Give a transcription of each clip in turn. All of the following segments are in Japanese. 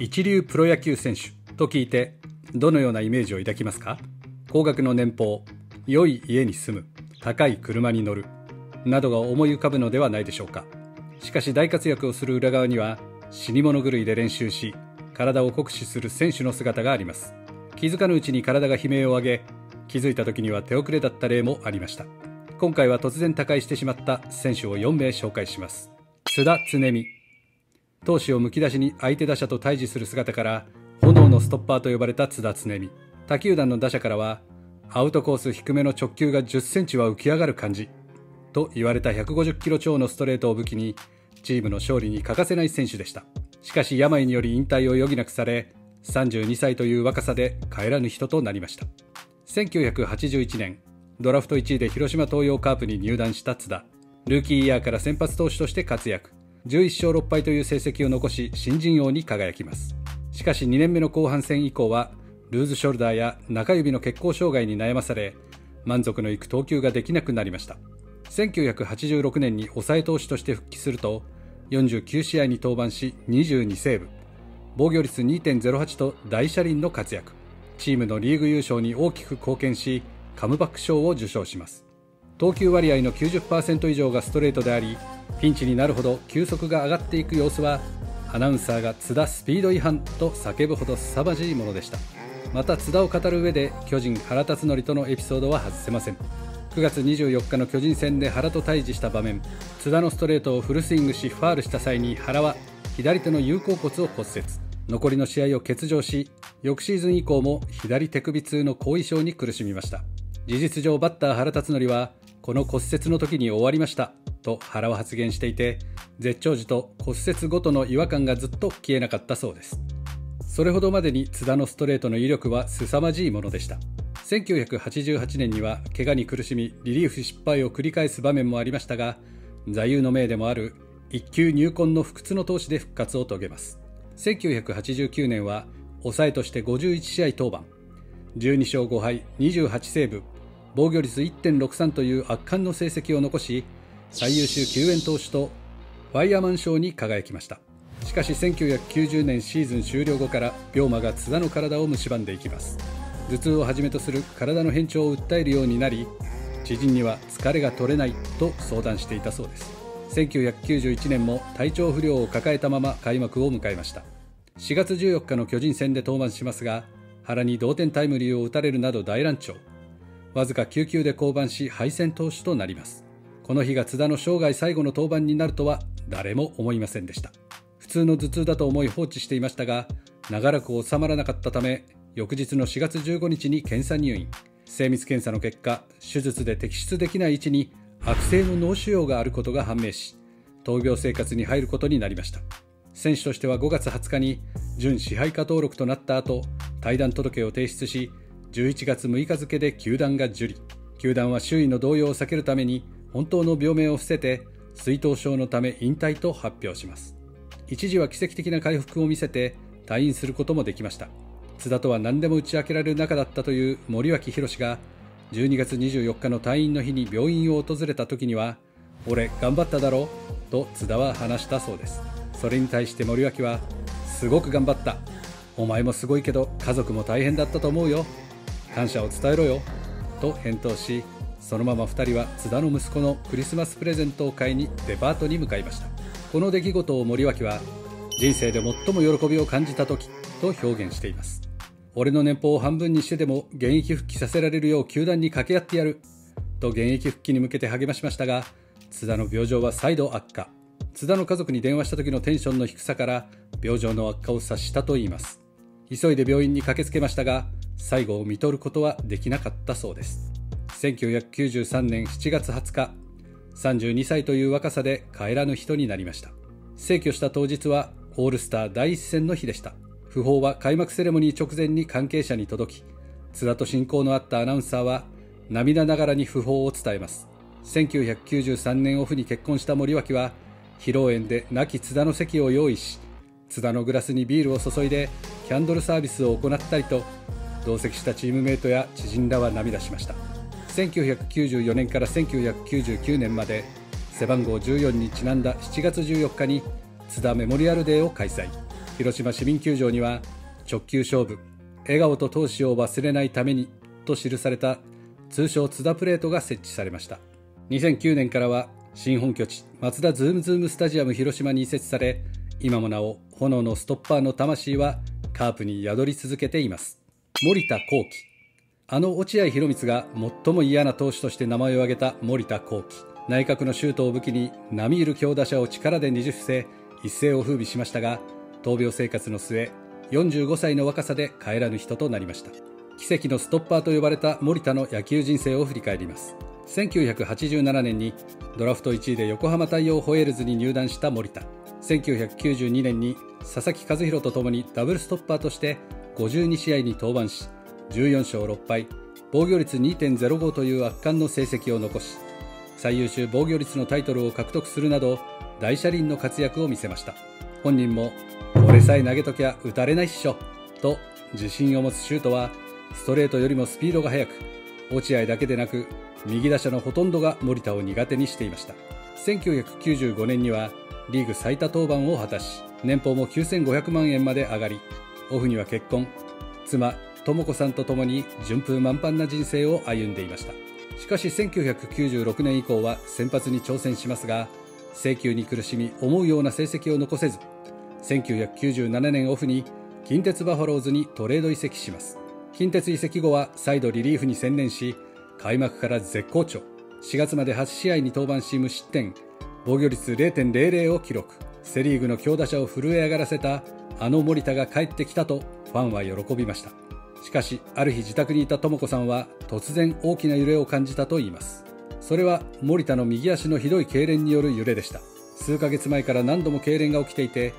一流プロ野球選手と聞いてどのようなイメージを抱きますか？高額の年俸良い家に住む高い車に乗るなどが思い浮かぶのではないでしょうか。しかし大活躍をする裏側には死に物狂いで練習し体を酷使する選手の姿があります。気づかぬうちに体が悲鳴を上げ気づいた時には手遅れだった例もありました。今回は突然他界してしまった選手を4名紹介します。津田常美。闘志をむき出しに相手打者と対峙する姿から炎のストッパーと呼ばれた津田常美。他球団の打者からはアウトコース低めの直球が10センチは浮き上がる感じ。と言われた150キロ超のストレートを武器にチームの勝利に欠かせない選手でした。しかし病により引退を余儀なくされ32歳という若さで帰らぬ人となりました。1981年ドラフト1位で広島東洋カープに入団した津田。ルーキーイヤーから先発投手として活躍。11勝6敗という成績を残し新人王に輝きます。しかし2年目の後半戦以降はルーズショルダーや中指の血行障害に悩まされ満足のいく投球ができなくなりました。1986年に抑え投手として復帰すると49試合に登板し22セーブ。防御率2.08と大車輪の活躍。チームのリーグ優勝に大きく貢献しカムバック賞を受賞します。投球割合の90%以上がストレートでありピンチになるほど球速が上がっていく様子はアナウンサーが津田スピード違反と叫ぶほど凄まじいものでした。また津田を語る上で巨人原辰徳とのエピソードは外せません。9月24日の巨人戦で原と対峙した場面津田のストレートをフルスイングしファールした際に原は左手の有効骨を骨折。残りの試合を欠場し翌シーズン以降も左手首痛の後遺症に苦しみました。事実上バッター原辰徳はこの骨折の時に終わりましたと原は発言していて絶頂時と骨折後との違和感がずっと消えなかったそうです。それほどまでに津田のストレートの威力は凄まじいものでした。1988年には怪我に苦しみリリーフ失敗を繰り返す場面もありましたが座右の銘でもある一級入魂の不屈の闘志で復活を遂げます。1989年は抑えとして51試合登板。12勝5敗28セーブ。防御率1.63という圧巻の成績を残し最優秀救援投手とファイアマン賞に輝きました。しかし1990年シーズン終了後から病魔が津田の体を蝕んでいきます。頭痛をはじめとする体の変調を訴えるようになり知人には疲れが取れないと相談していたそうです。1991年も体調不良を抱えたまま開幕を迎えました。4月14日の巨人戦で登板しますが原に同点タイムリーを打たれるなど大乱調。わずか9球で降板し敗戦投手となります。この日が津田の生涯最後の登板になるとは誰も思いませんでした。普通の頭痛だと思い放置していましたが長らく収まらなかったため翌日の4月15日に検査入院。精密検査の結果手術で摘出できない位置に悪性の脳腫瘍があることが判明し闘病生活に入ることになりました。選手としては5月20日に準支配下登録となった後退団届を提出し11月6日付で球団が受理。球団は周囲の動揺を避けるために本当の病名を伏せて水頭症のため引退と発表します。一時は奇跡的な回復を見せて退院することもできました。津田とは何でも打ち明けられる仲だったという森脇宏が12月24日の退院の日に病院を訪れた時には「俺頑張っただろ?」と津田は話したそうです。それに対して森脇は「すごく頑張った。お前もすごいけど家族も大変だったと思うよ。感謝を伝えろよ。と返答しそのまま2人は津田の息子のクリスマスプレゼントを買いにデパートに向かいました。この出来事を森脇は人生で最も喜びを感じた時と表現しています。俺の年俸を半分にしてでも現役復帰させられるよう球団に掛け合ってやる。と現役復帰に向けて励ましましたが津田の病状は再度悪化。津田の家族に電話した時のテンションの低さから病状の悪化を察したといいます。急いで病院に駆けつけましたが最後を見とることはできなかったそうです。1993年7月20日32歳という若さで帰らぬ人になりました。逝去した当日はオールスター第一戦の日でした。訃報は開幕セレモニー直前に関係者に届き津田と親交のあったアナウンサーは涙ながらに訃報を伝えます。1993年オフに結婚した森脇は披露宴で亡き津田の席を用意し津田のグラスにビールを注いでキャンドルサービスを行ったりと同席したチームメートや知人らは涙しました。1994年から1999年まで背番号14にちなんだ7月14日に津田メモリアルデーを開催。広島市民球場には直球勝負笑顔と闘志を忘れないためにと記された通称津田プレートが設置されました。2009年からは新本拠地マツダズームズームスタジアム広島に移設され今もなお炎のストッパーの魂はカープに宿り続けています。森田幸喜。あの落合博満が最も嫌な投手として名前を挙げた森田幸喜。内角のシュートを武器に並みいる強打者を力でねじ伏せ一世を風靡しましたが闘病生活の末45歳の若さで帰らぬ人となりました。奇跡のストッパーと呼ばれた森田の野球人生を振り返ります。1987年にドラフト1位で横浜太陽ホエールズに入団した森田。1992年に佐々木和弘とともにダブルストッパーとして52試合に登板し14勝6敗防御率2.05という圧巻の成績を残し最優秀防御率のタイトルを獲得するなど大車輪の活躍を見せました。本人もこれさえ投げときゃ打たれないっしょと自信を持つシュートはストレートよりもスピードが速く落合だけでなく右打者のほとんどが森田を苦手にしていました。1995年にはリーグ最多登板を果たし年俸も9500万円まで上がりオフには結婚。妻智子さんと共に順風満帆な人生を歩んでいました。しかし1996年以降は先発に挑戦しますが請求に苦しみ思うような成績を残せず1997年オフに近鉄バファローズにトレード移籍します。近鉄移籍後は再度リリーフに専念し開幕から絶好調。4月まで8試合に登板し無失点。防御率0.00を記録。セ・リーグの強打者を震え上がらせたあの森田が帰ってきたとファンは喜びました。しかしある日自宅にいた智子さんは突然大きな揺れを感じたといいます。それは森田の右足のひどい痙攣による揺れでした。数ヶ月前から何度も痙攣が起きていて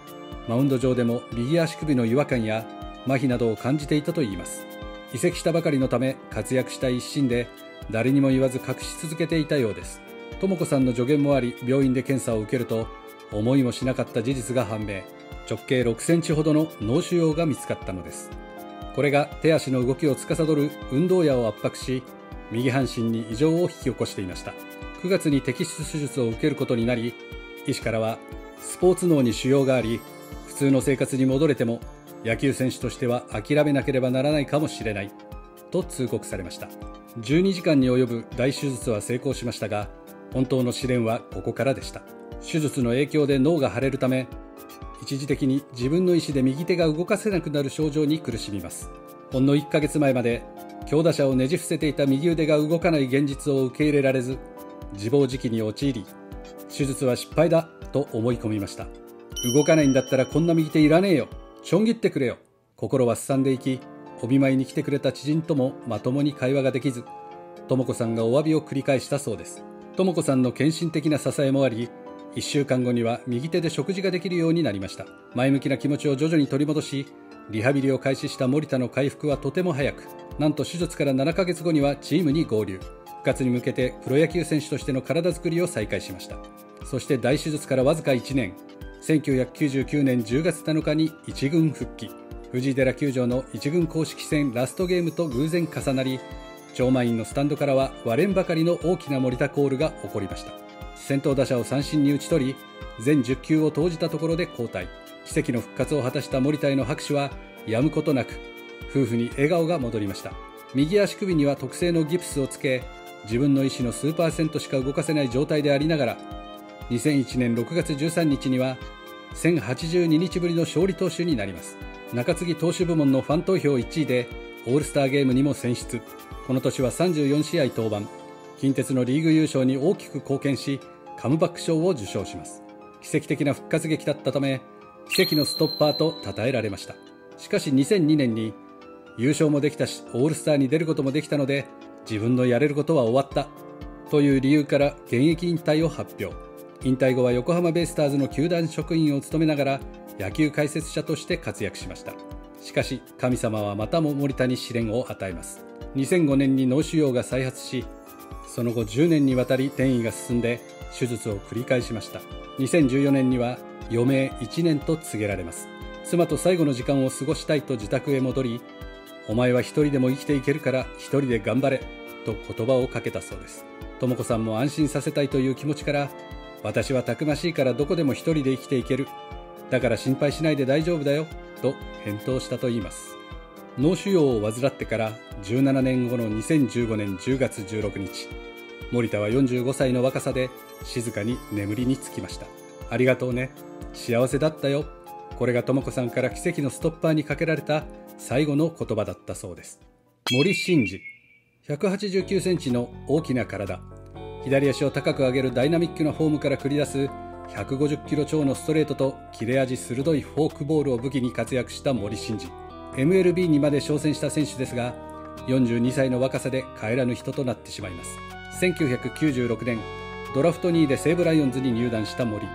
マウンド上でも右足首の違和感や麻痺などを感じていたといいます。移籍したばかりのため活躍した一心で誰にも言わず隠し続けていたようです。智子さんの助言もあり病院で検査を受けると思いもしなかった事実が判明。直径6センチほどの脳腫瘍が見つかったのです。これが手足の動きを司る運動野を圧迫し右半身に異常を引き起こしていました。9月に摘出手術を受けることになり医師からはスポーツ脳に腫瘍があり普通の生活に戻れても野球選手としては諦めなければならないかもしれないと通告されました。12時間に及ぶ大手術は成功しましたが本当の試練はここからでした。手術の影響で脳が腫れるため一時的に自分の意思で右手が動かせなくなる症状に苦しみます。ほんの1ヶ月前まで強打者をねじ伏せていた右腕が動かない現実を受け入れられず自暴自棄に陥り手術は失敗だと思い込みました。動かないんだったらこんな右手いらねえよ。ちょん切ってくれよ。心はすさんでいきお見舞いに来てくれた知人ともまともに会話ができず智子さんがお詫びを繰り返したそうです。智子さんの献身的な支えもあり1週間後には右手で食事ができるようになりました。前向きな気持ちを徐々に取り戻しリハビリを開始した森田の回復はとても早く。なんと手術から7ヶ月後にはチームに合流。復活に向けてプロ野球選手としての体作りを再開しました。そして大手術からわずか1年。1999年10月7日に1軍復帰。藤井寺球場の1軍公式戦ラストゲームと偶然重なり超満員のスタンドからは割れんばかりの大きな森田コールが起こりました。先頭打者を三振に打ち取り全10球を投じたところで交代。奇跡の復活を果たした森田への拍手は止むことなく夫婦に笑顔が戻りました。右足首には特製のギプスをつけ自分の意思の数パーセントしか動かせない状態でありながら2001年6月13日には1082日ぶりの勝利投手になります。中継ぎ投手部門のファン投票1位でオールスターゲームにも選出。この年は34試合登板。近鉄のリーグ優勝に大きく貢献しカムバック賞を受賞します。奇跡的な復活劇だったため奇跡のストッパーと称えられました。しかし2002年に優勝もできたしオールスターに出ることもできたので自分のやれることは終わった。という理由から現役引退を発表。引退後は横浜ベイスターズの球団職員を務めながら野球解説者として活躍しました。しかし神様はまたも森田に試練を与えます。2005年に脳腫瘍が再発しその後10年にわたり転移が進んで手術を繰り返しました。2014年には余命1年と告げられます。妻と最後の時間を過ごしたいと自宅へ戻りお前は一人でも生きていけるから一人で頑張れと言葉をかけたそうです。智子さんも安心させたいという気持ちから私はたくましいからどこでも一人で生きていける。だから心配しないで大丈夫だよと返答したといいます。脳腫瘍を患ってから17年後の2015年10月16日森田は45歳の若さで静かに眠りにつきました。ありがとうね。幸せだったよ。これが智子さんから奇跡のストッパーにかけられた最後の言葉だったそうです。森進二189センチの大きな体。左足を高く上げるダイナミックなフォームから繰り出す150キロ超のストレートと切れ味鋭いフォークボールを武器に活躍した森進二 MLB にまで挑戦した選手ですが42歳の若さで帰らぬ人となってしまいます。1996年ドラフト2位で西武ライオンズに入団した森。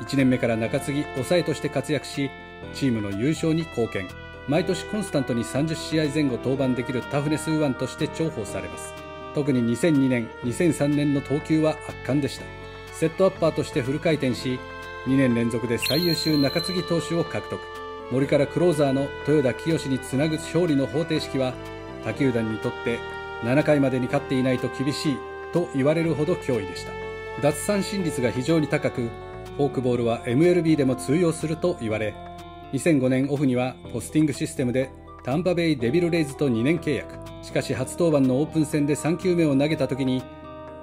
1年目から中継ぎ抑えとして活躍しチームの優勝に貢献。毎年コンスタントに30試合前後登板できるタフネス右腕として重宝されます。特に2002年2003年の投球は圧巻でした。セットアッパーとしてフル回転し2年連続で最優秀中継ぎ投手を獲得。森からクローザーの豊田清につなぐ勝利の方程式は他球団にとって7回までに勝っていないと厳しいと言われるほど脅威でした。奪三振率が非常に高くフォークボールは MLB でも通用すると言われ2005年オフにはポスティングシステムでタンパベイデビルレイズと2年契約。しかし初登板のオープン戦で3球目を投げた時に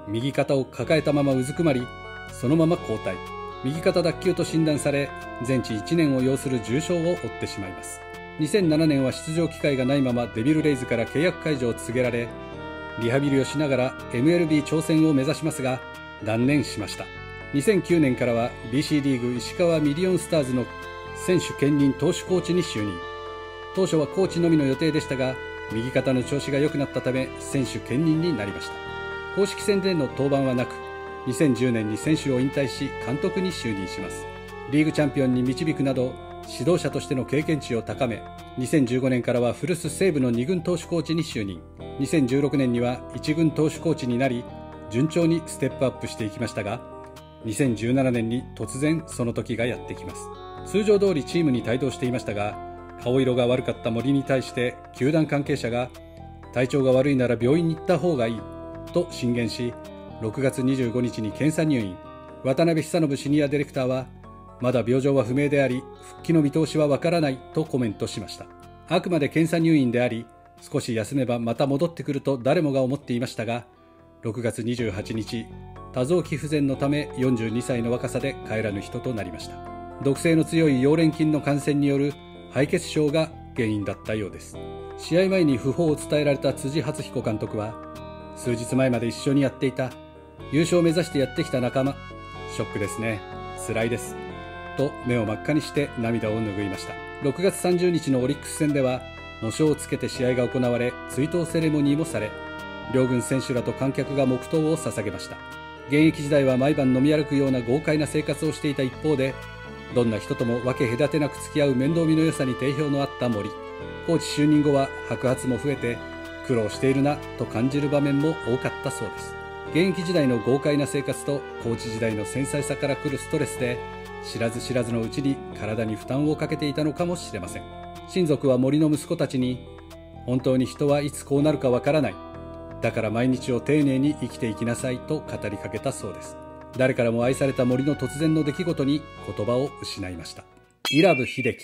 右肩を抱えたままうずくまりそのまま交代。右肩脱臼と診断され全治1年を要する重傷を負ってしまいます。2007年は出場機会がないままデビルレイズから契約解除を告げられリハビリをしながら MLB 挑戦を目指しますが断念しました。2009年からは BC リーグ石川ミリオンスターズの選手兼任投手コーチに就任。当初はコーチのみの予定でしたが右肩の調子が良くなったため選手兼任になりました。公式戦での登板はなく2010年に選手を引退し監督に就任します。リーグチャンピオンに導くなど指導者としての経験値を高め2015年からは古巣西武の2軍投手コーチに就任。2016年には1軍投手コーチになり順調にステップアップしていきましたが2017年に突然その時がやってきます。通常通りチームに帯同していましたが顔色が悪かった森に対して球団関係者が体調が悪いなら病院に行った方がいいと進言し6月25日に検査入院。渡辺久信シニアディレクターはまだ病状は不明であり復帰の見通しはわからないとコメントしました。あくまで検査入院であり少し休めばまた戻ってくると誰もが思っていましたが6月28日多臓器不全のため42歳の若さで帰らぬ人となりました。毒性の強い溶連菌の感染による敗血症が原因だったようです。試合前に訃報を伝えられた辻初彦監督は数日前まで一緒にやっていた優勝を目指してやってきた仲間ショックですね。辛いです。と目を真っ赤にして涙を拭いました。6月30日のオリックス戦では喪章をつけて試合が行われ追悼セレモニーもされ両軍選手らと観客が黙祷を捧げました。現役時代は毎晩飲み歩くような豪快な生活をしていた一方でどんな人とも分け隔てなく付き合う面倒見の良さに定評のあった森。コーチ就任後は白髪も増えて苦労しているなと感じる場面も多かったそうです。現役時代の豪快な生活とコーチ時代の繊細さから来るストレスで知らず知らずのうちに体に負担をかけていたのかもしれません。親族は森の息子たちに本当に人はいつこうなるかわからない。だから毎日を丁寧に生きていきなさいと語りかけたそうです。誰からも愛された森の突然の出来事に言葉を失いました。伊良部秀樹。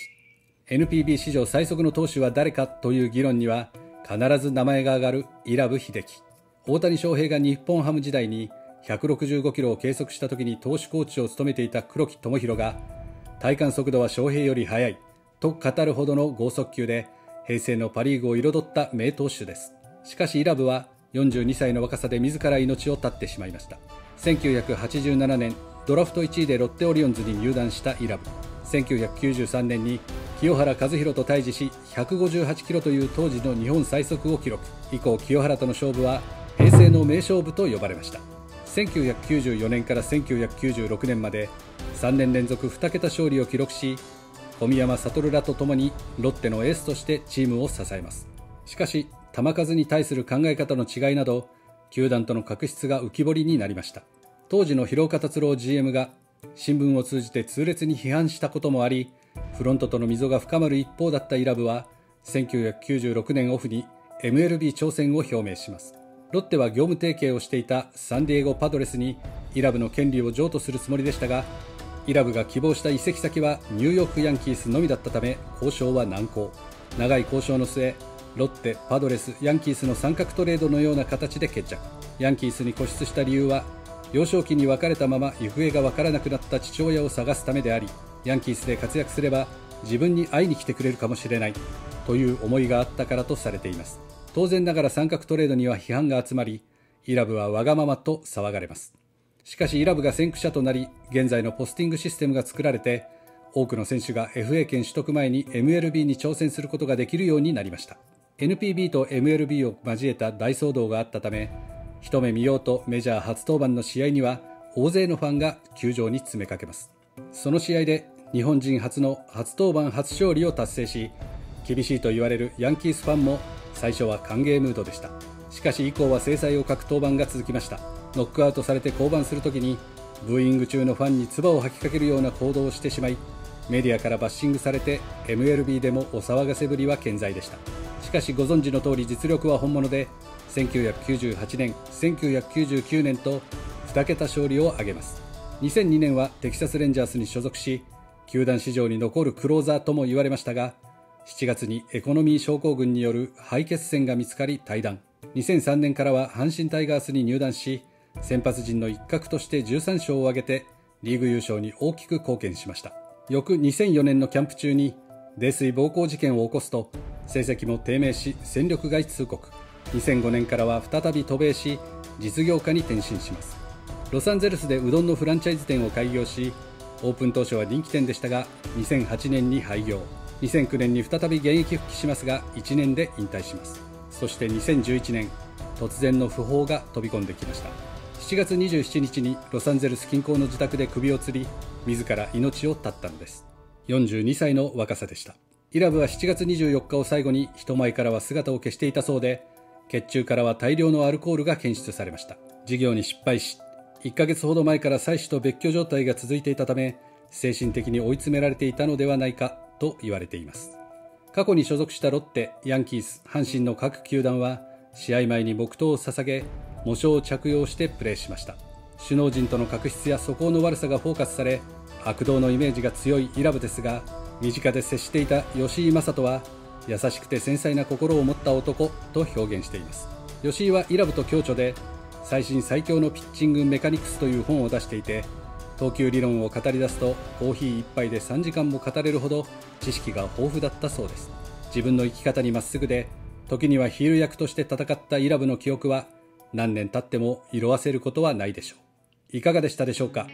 NPB 史上最速の投手は誰かという議論には必ず名前が挙がる伊良部秀樹。大谷翔平が日本ハム時代に165キロを計測した時に投手コーチを務めていた黒木智弘が体感速度は翔平より速い。と語るほどの剛速球で平成のパ・リーグを彩った名投手です。しかしイラブは42歳の若さで自ら命を絶ってしまいました。1987年ドラフト1位でロッテオリオンズに入団したイラブ。1993年に清原和博と対峙し158キロという当時の日本最速を記録。以降清原との勝負は平成の名勝負と呼ばれました。1994年から1996年まで3年連続2桁勝利を記録し小宮山悟らとともにロッテのエースとしてチームを支えます。しかし球数に対する考え方の違いなど球団との確執が浮き彫りになりました。当時の広岡達郎 GM が新聞を通じて痛烈に批判したこともありフロントとの溝が深まる一方だったイラブは1996年オフに MLB 挑戦を表明します。ロッテは業務提携をしていたサンディエゴ・パドレスにイラブの権利を譲渡するつもりでしたがイラブが希望した移籍先はニューヨークヤンキースのみだったため交渉は難航。長い交渉の末ロッテ、パドレス、ヤンキースの三角トレードのような形で決着。ヤンキースに固執した理由は幼少期に別れたまま行方が分からなくなった父親を探すためでありヤンキースで活躍すれば自分に会いに来てくれるかもしれないという思いがあったからとされています。当然ながら三角トレードには批判が集まりイラブはわがままと騒がれます。しかしイラブが先駆者となり現在のポスティングシステムが作られて多くの選手が FA 権取得前に MLB に挑戦することができるようになりました。NPB と MLB を交えた大騒動があったため一目見ようとメジャー初登板の試合には大勢のファンが球場に詰めかけます。その試合で日本人初の初登板初勝利を達成し厳しいと言われるヤンキースファンも最初は歓迎ムードでした。しかし以降は制裁を欠く登板が続きました。ノックアウトされて降板するときにブーイング中のファンに唾を吐きかけるような行動をしてしまいメディアからバッシングされて MLB でもお騒がせぶりは健在でした。しかしご存知の通り実力は本物で1998年1999年と2桁勝利を挙げます。2002年はテキサスレンジャースに所属し球団史上に残るクローザーとも言われましたが7月にエコノミー症候群による肺血栓が見つかり退団。2003年からは阪神タイガースに入団し先発陣の一角として13勝を挙げてリーグ優勝に大きく貢献しました。翌2004年のキャンプ中に泥酔暴行事件を起こすと成績も低迷し戦力外通告。2005年からは再び渡米し実業家に転身します。ロサンゼルスでうどんのフランチャイズ店を開業しオープン当初は人気店でしたが2008年に廃業。2009年に再び現役復帰しますが1年で引退します。そして2011年突然の訃報が飛び込んできました。7月27日にロサンゼルス近郊の自宅で首を吊り自ら命を絶ったのです。42歳の若さでした。イラブは7月24日を最後に人前からは姿を消していたそうで血中からは大量のアルコールが検出されました。事業に失敗し1ヶ月ほど前から妻子と別居状態が続いていたため精神的に追い詰められていたのではないかと言われています。過去に所属したロッテ、ヤンキース、阪神の各球団は試合前に黙祷を捧げ喪章を着用してプレーしました。首脳陣との確執や素行の悪さがフォーカスされ悪道のイメージが強いイラブですが身近で接していた吉井正人は優しくて繊細な心を持った男と表現しています。吉井はイラブと共著で最新最強のピッチングメカニクスという本を出していて投球理論を語り出すとコーヒー1杯で3時間も語れるほど知識が豊富だったそうです。自分の生き方にまっすぐで時にはヒール役として戦ったイラブの記憶は何年経っても色あせることはないでしょう。いかがでしたでしょうか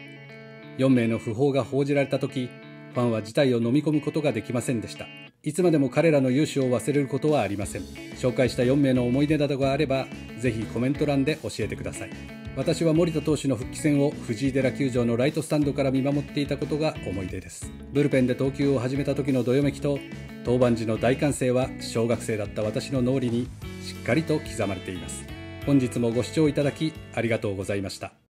？4名の訃報が報じられた時ファンは事態を飲み込むことができませんでした。いつまでも彼らの勇姿を忘れることはありません。紹介した4名の思い出などがあればぜひコメント欄で教えてください。私は森田投手の復帰戦を藤井寺球場のライトスタンドから見守っていたことが思い出です。ブルペンで投球を始めた時のどよめきと登板時の大歓声は小学生だった私の脳裏にしっかりと刻まれています。本日もご視聴いただきありがとうございました。